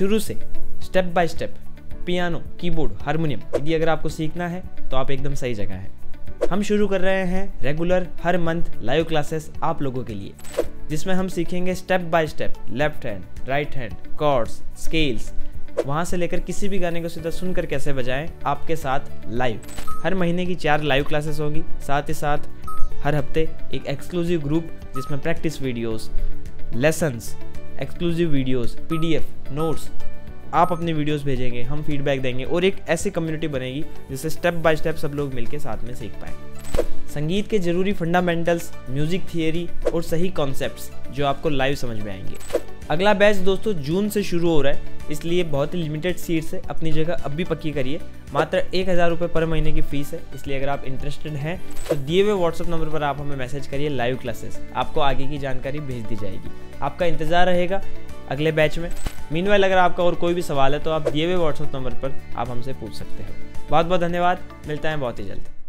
शुरू से step by step piano, keyboard, harmonium यदि अगर आपको सीखना है तो आप एकदम सही जगह हैं। हम शुरू कर रहे हैं रेगुलर हर मंथ लाइव क्लासेस आप लोगों के लिए, जिसमें हम सीखेंगे step by step left hand right hand chords scales वहाँ से लेकर किसी भी गाने को सीधा सुनकर कैसे बजाएँ, आपके साथ लाइव हर महीने की चार लाइव क्लासेस होगी, साथ ही साथ हर हफ़्ते एक एक्सक्लूसिव ग्रुप जिसमें practice videos lessons exclusive videos PDF notes आप अपने वीडियोस भेजेंगे, हम फीडबैक देंगे और एक ऐसी कम्युनिटी बनेगी जिससे स्टेप बाय स्टेप सब लोग मिलकर साथ में सीख पाए। संगीत के ज़रूरी फंडामेंटल्स म्यूज़िक थियरी और सही कॉन्सेप्ट जो आपको लाइव समझ में आएँगे। अगला बैच दोस्तों जून से शुरू हो रहा है। इसलिए बहुत ही लिमिटेड सीट्स है अपनी जगह अब भी पक्की करिए। मात्र एक हज़ार रुपये पर महीने की फ़ीस है, इसलिए अगर आप इंटरेस्टेड हैं तो दिए हुए व्हाट्सअप नंबर पर आप हमें मैसेज करिए लाइव क्लासेस आपको आगे की जानकारी भेज दी जाएगी। आपका इंतज़ार रहेगा अगले बैच में। मीन अगर आपका और कोई भी सवाल है तो आप दिए हुए व्हाट्सअप नंबर पर आप हमसे पूछ सकते हो। बहुत बहुत धन्यवाद। मिलता है बहुत ही जल्द।